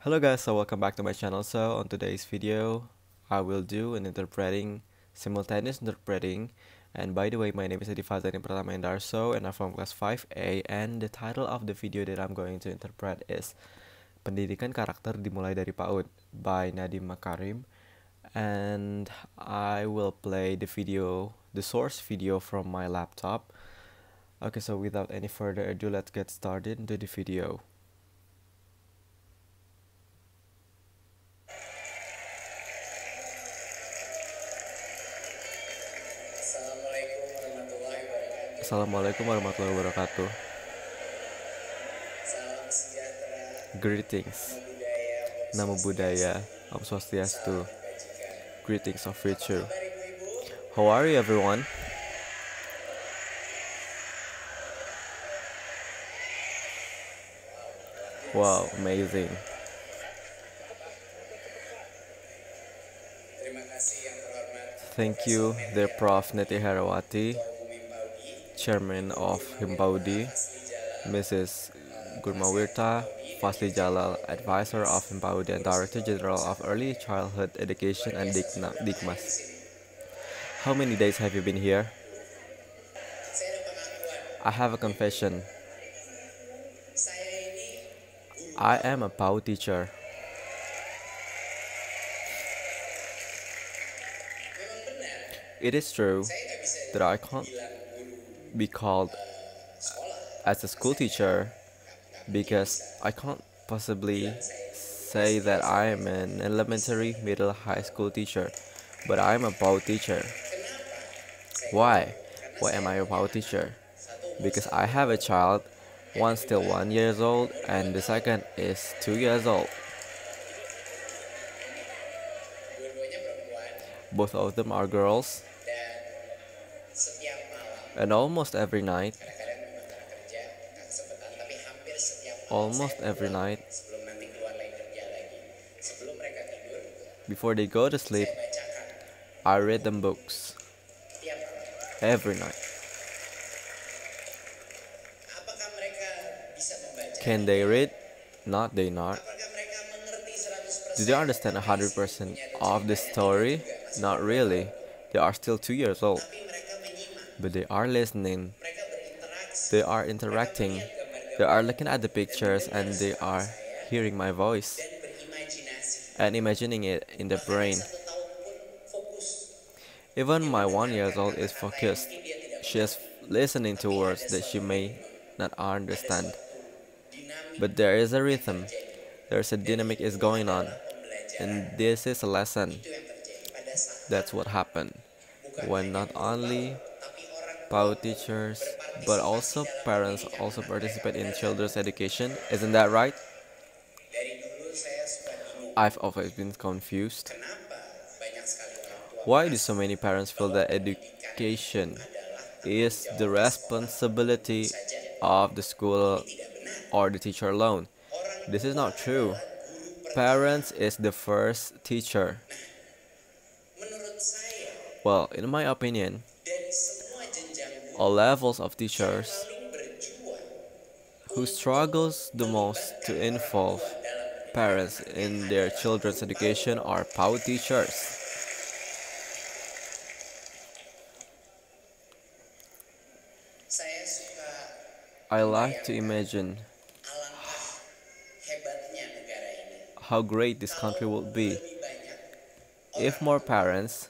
Hello guys, so welcome back to my channel. So on today's video, I will do an interpreting, simultaneous interpreting. And by the way, my name is Addhifa Adzani Pratama Endarso and I'm from class 5A and the title of the video that I'm going to interpret is Pendidikan Karakter Dimulai dari PAUD by Nadiem Makarim and I will play the video, the source video from my laptop. Okay, so without any further ado, let's get started into the video. Assalamualaikum warahmatullahi wabarakatuh. Greetings. budaya, Namo Buddhaya, Om Swastiastu. Greetings of ibu-ibu? How are you everyone? Wow, amazing. Thank you, dear Prof. Neti Himpaudi, Chairman of Himpaudi, Mrs. Gurmawirta Fasli Jalal, Advisor of Himpaudi and Director General of Early Childhood Education and Dikmas. How many days have you been here? I have a confession. I am a PAUD teacher. It is true that I can't be called as a school teacher because I can't possibly say that I am an elementary, middle, high school teacher, but I am a PAUD teacher. Why? Why am I a PAUD teacher? Because I have a child, one still one years old, and the second is two years old. Both of them are girls, and almost every night, almost every night, before they go to sleep, I read them books every night. Can they read? Not they not. apakah mereka mengerti 100% Do they understand 100% of the story? Not really. They are still 2 years old, but they are listening. They are interacting. They are looking at the pictures and they are hearing my voice and imagining it in the brain. Even my 1 years old is focused. She is listening to words that she may not understand. But there is a rhythm. There's a dynamic is going on. And this is a lesson. That's what happened. When not only tapi teachers, but also parents also participate in children's education. Isn't that right? I've always been confused. Why do so many parents feel that education is the responsibility of the school or the teacher alone? This is not true. Parents is the first teacher. Well, in my opinion, all levels of teachers who struggles the most to involve parents in their children's education are PAUD teachers. I like to imagine how great this country would be if more parents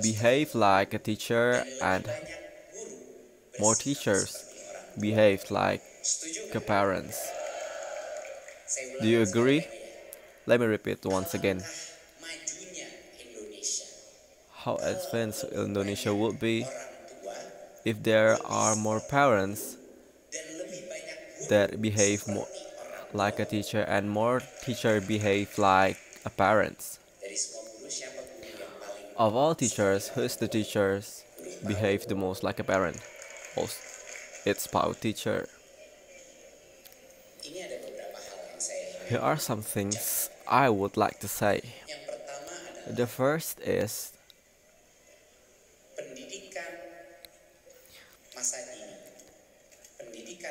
behave like a teacher and more teachers behave like parents. Do you agree? Let me repeat once again. How advanced Indonesia would be if there are more parents that behave more like a teacher and more teacher behave like a parents. dari semua guru siapa guru yang paling Of all teachers, who is the teachers behave the most like a parent? It's PAUD teacher. Here are some things I would like to say. The first is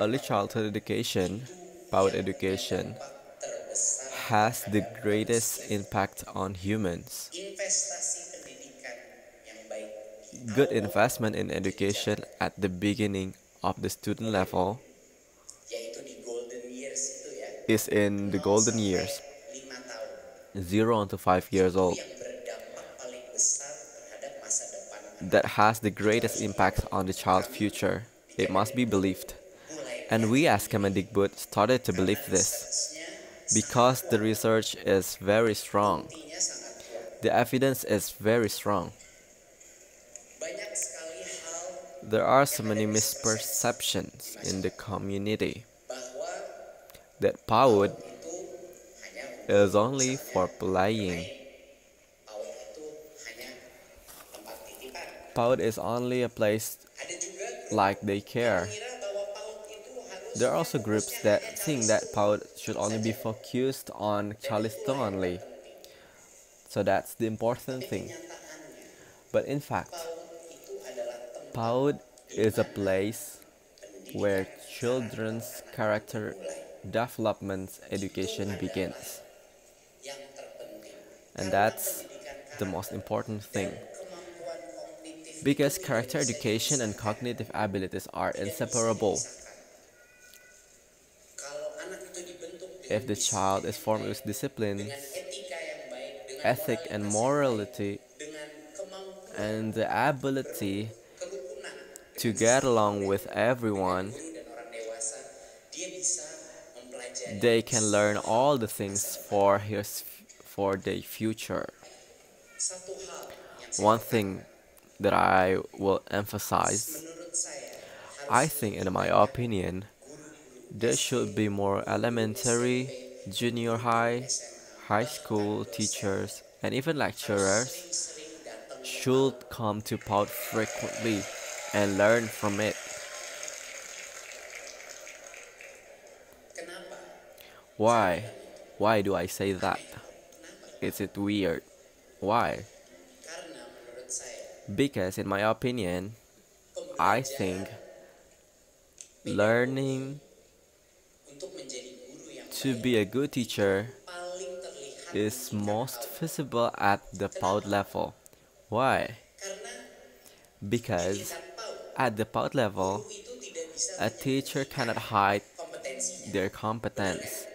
early childhood education PAUD education has the greatest impact on humans. investasi pendidikan yang baik Good investment in education at the beginning of the student level is in the golden years, 0 to 5 years old, that has the greatest impact on the child's future. It must be believed. And we as Kemendikbud started to believe this because the research is very strong. The evidence is very strong. There are so many misperceptions in the community that hanya is only for playing. PAUD is only a place like itu harus There are also groups that think that PAUD should only be focused on calistung only. So that's the important thing. But in fact, PAUD is a place where children's character development education begins. And that's the most important thing. Because character education and cognitive abilities are inseparable. If the child is formed with discipline, ethic, and morality, and the ability to get along with everyone, they can learn all the things for his for their future. One thing that I will emphasize, I think in my opinion, there should be more elementary, junior high, high school teachers, and even lecturers should come to PAUD frequently and learn from it. Why? Why do I say that? Is it weird? Why? Because in my opinion, I think learning to be a good teacher is most visible at the PAUD level. Why? Because at the PAUD level, a teacher cannot hide their competence.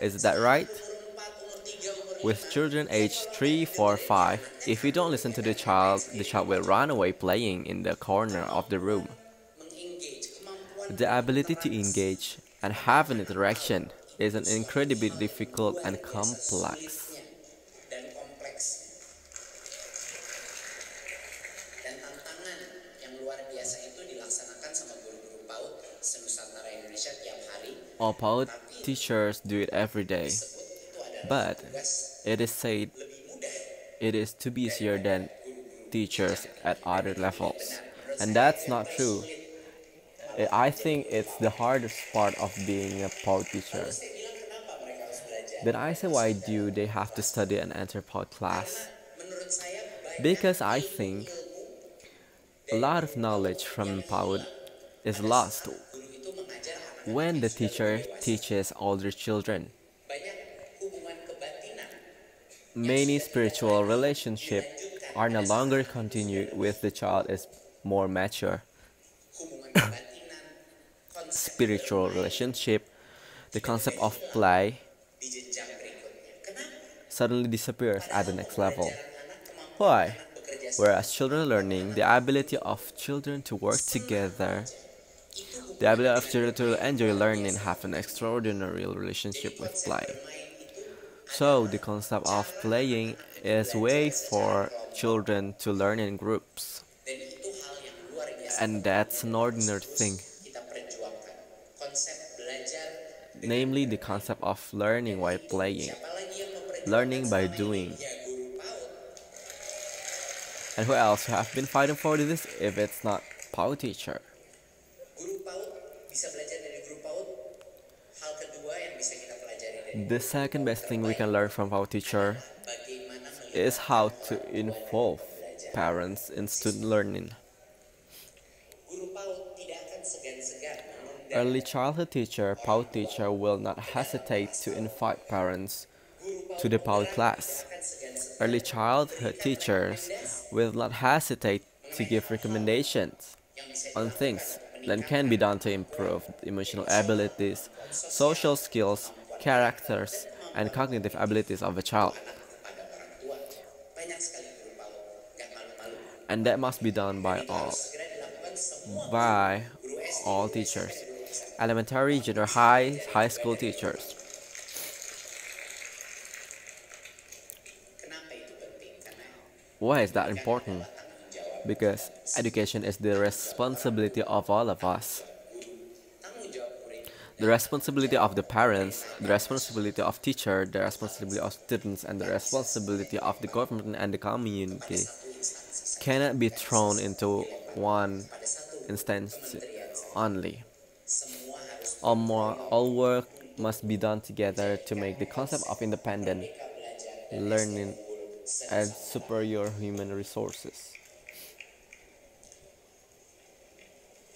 Is that right? umur 4 umur 3 umur With children aged 3, 4, 5, if you don't listen to the child, the child will run away playing in the corner of the room. The ability to engage and have an interaction is an incredibly difficult and complex. PAUD teachers do it every day, but it is said it is to be easier than teachers at other levels. And that's not true. I- think it's the hardest part of being a belajar Then I say, why do they have to study and enter PAUD class? Because I think a lot of knowledge from PAUD is lost when the teacher teaches older children. Many spiritual relationships are no longer continued with the child is more mature. Spiritual relationship, the concept of play, suddenly disappears at the next level. Why? Whereas children learning the ability of children to work together, the ability of children to enjoy learning have an extraordinary relationship with play. So the concept of playing is a way for children to learn in groups. And that's an ordinary thing, namely the concept of learning while playing, learning by doing. And who else have been fighting for this if it's not PAUD teacher? Bisa belajar dari guru PAUD hal kedua yang bisa kita pelajari dari The second best thing we can learn from our teacher is how to involve parents in student learning. guru PAUD tidak akan segan-segan Early childhood teacher, PAUD teacher will not hesitate to invite parents to the PAUD class. Early childhood teachers will not hesitate to give recommendations on things that can be done to improve emotional abilities, social skills, characters, and cognitive abilities of a child. And that must be done by all by all teachers, elementary, junior high, high school teachers. Why is that important? Because education is the responsibility of all of us. The responsibility of the parents, the responsibility of teacher, the responsibility of students, and the responsibility of the government and the community cannot be thrown into one instance only. All, more, all work must be done together to make the concept of independent learning and superior human resources.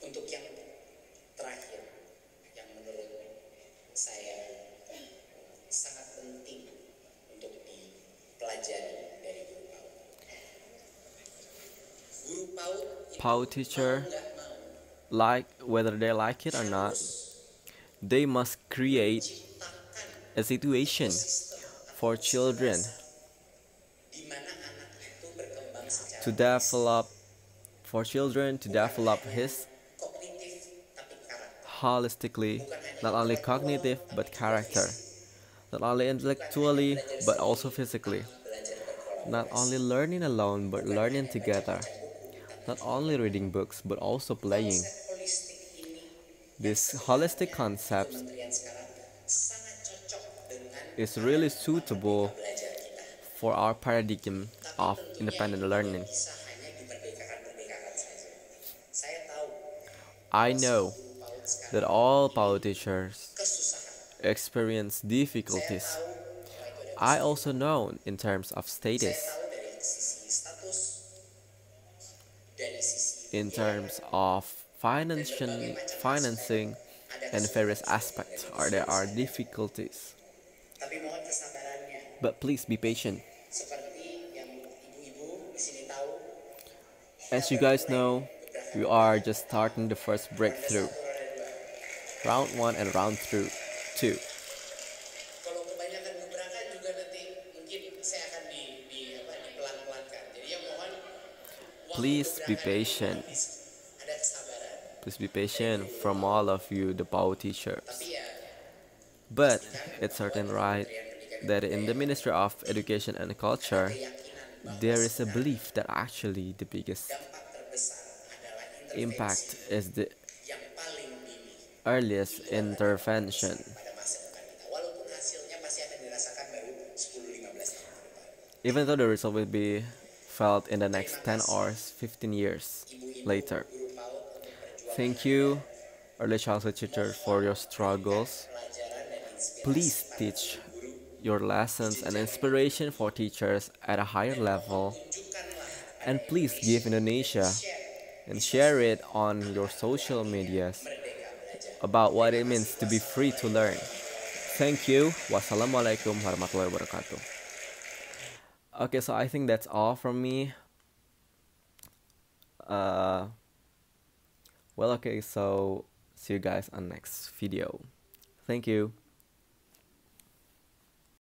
Untuk yang terakhir, yang menurut saya sangat penting untuk dipelajari dari guru PAUD. Guru PAUD teacher, like whether they like it or not, they must create a situation for children to develop for children to develop his holistically not only cognitive but character. Not only intellectually but also physically. Not only learning alone but learning together not only reading books but also playing. This holistic concept is really suitable for our paradigm of independent learning. I know that all teachers experience difficulties. I also know in terms of status, in terms of financing, financing and various aspects there are difficulties. But please be patient. As you guys know, we are just starting the first breakthrough. Round 1 and round through 2. Please be patient. Please be patient from all of you, the PAUD teachers. But it's certain right that in the Ministry of Education and Culture, there is a belief that actually the biggest impact is the earliest intervention. pada masa depan kita. Walaupun hasilnya pasti akan dirasakan baru 10-15 tahun ke depan. Even though the result will be felt in the next 10 hours 15 years later. Thank you, early childhood teacher, for your struggles. Please teach your lessons and inspiration for teachers at a higher level. And please give Indonesia and share it on your social medias about what it means to be free to learn. Thank you. Wassalamualaikum warahmatullahi wabarakatuh. Okay, so I think that's all from me. Uh, well, okay, so see you guys on next video. Thank you.